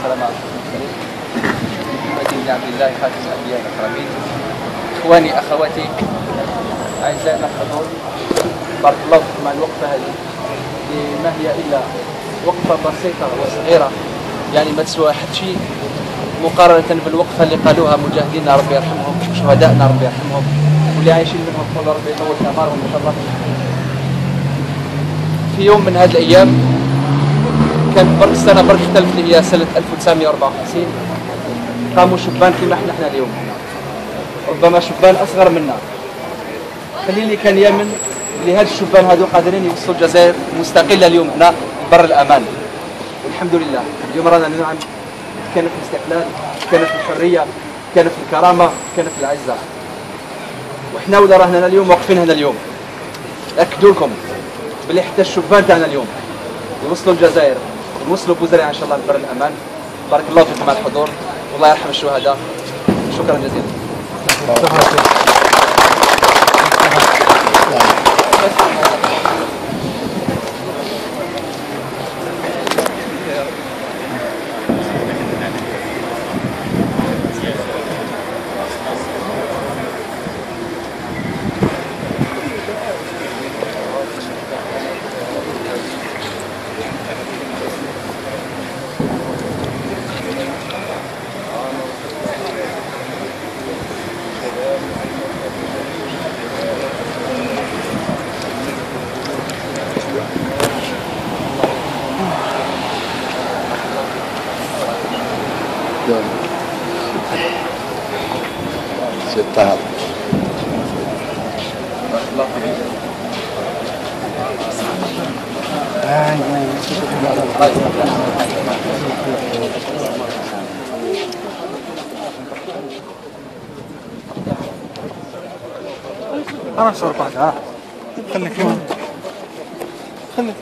والسلام على أشرف المرسلين محمد بن عبد الله خاتم الأنبياء الأكرمين. إخواني أخواتي أعزائنا الحضور بارك الله فيكم على الوقفة هذه. ما هي إلا وقفة بسيطة وصغيرة يعني ما تسوى حد شيء مقارنة بالوقفة اللي قالوها مجاهدينا ربي يرحمهم شهدائنا ربي يرحمهم واللي عايشين منهم كل ربي يطول في أعمارهم إن شاء الله. في يوم من هذه الأيام كان برك السنة برك اختلفت هي سنة 1954 قاموا شبان كما إحنا إحنا اليوم. ربما شبان أصغر منا. خلي اللي كان يامن اللي هاد الشبان هادو قادرين يوصلوا الجزائر مستقلة اليوم هنا بر الأمان. والحمد لله. اليوم رانا نعم كان في الاستقلال كان في الحرية كان في الكرامة كان في العزة. وحنا ولا رانا هنا اليوم واقفين هنا اليوم. أكدوا لكم بلي حتى الشبان تاعنا اليوم يوصلوا الجزائر. يوصلوا بوزريع ان شاء الله لبر الامان بارك الله فيكم على الحضور. والله يرحم الشهداء. شكرا جزيلا. فيكم أنا صور بعد ها خليك خليك